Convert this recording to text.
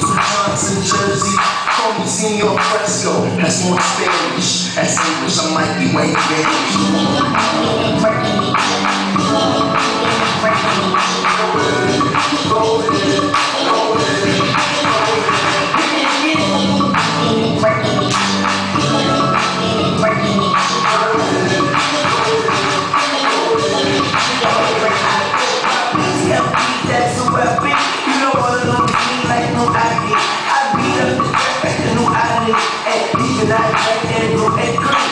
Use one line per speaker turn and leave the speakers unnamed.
from Johnson, Jersey. Call me Fresco. That's more Spanish. That's English. I might be way
That's even I that no.